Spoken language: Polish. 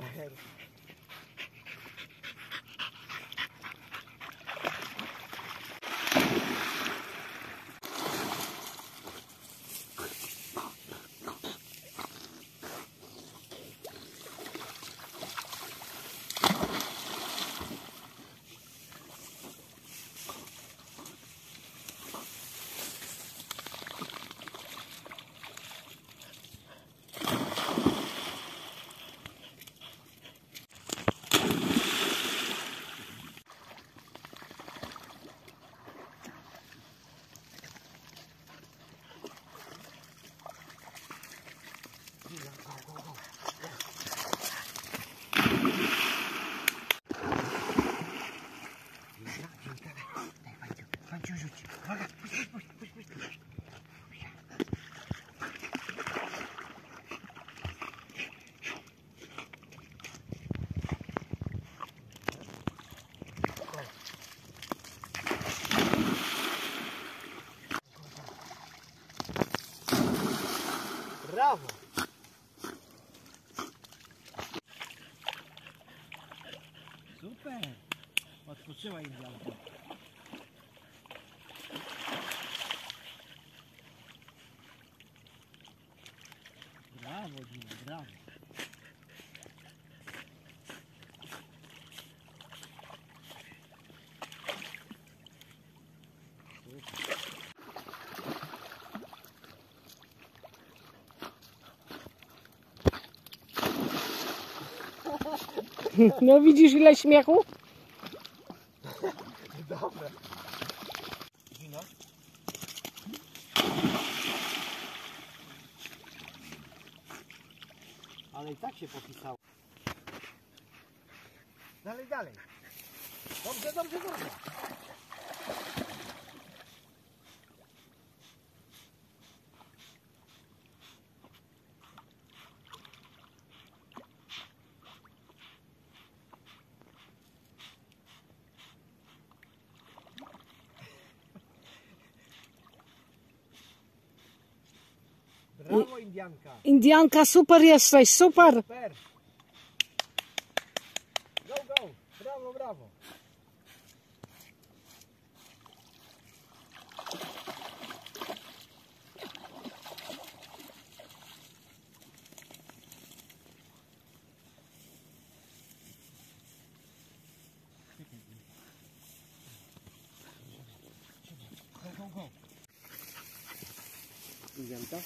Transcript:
I had Brawo! Super! Odpoczyła Indianka. Brawo, Dina, brawo. No widzisz ile śmiechu? Dobra. Dina? Ale i tak się popisało. Dalej, dalej. Dobrze, dobrze, dobrze. Brawo, Indianka. Indianka, super jesteś, super! Super. Go, go. Brawo, brawo. Go, go, go. Indianka?